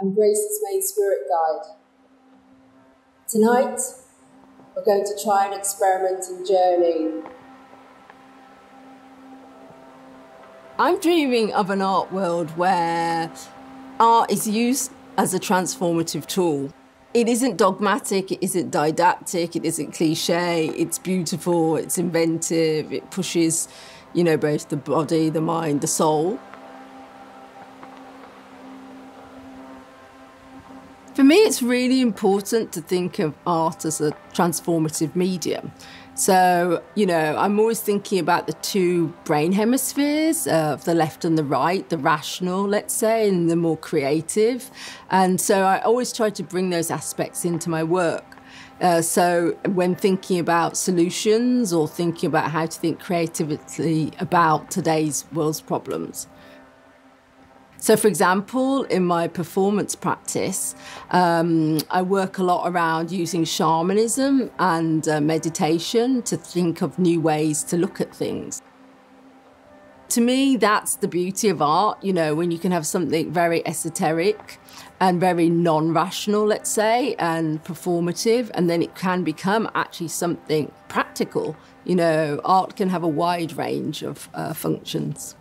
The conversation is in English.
I'm Grace's main spirit guide. Tonight, we're going to try an experimenting journey. I'm dreaming of an art world where art is used as a transformative tool. It isn't dogmatic, it isn't didactic, it isn't cliche, it's beautiful, it's inventive, it pushes, you know, both the body, the mind, the soul. For me, it's really important to think of art as a transformative medium. So, you know, I'm always thinking about the two brain hemispheres of uh, the left and the right, the rational, let's say, and the more creative. And so I always try to bring those aspects into my work. Uh, so when thinking about solutions or thinking about how to think creatively about today's world's problems. So, for example, in my performance practice, um, I work a lot around using shamanism and uh, meditation to think of new ways to look at things. To me, that's the beauty of art, you know, when you can have something very esoteric and very non rational, let's say, and performative, and then it can become actually something practical. You know, art can have a wide range of uh, functions.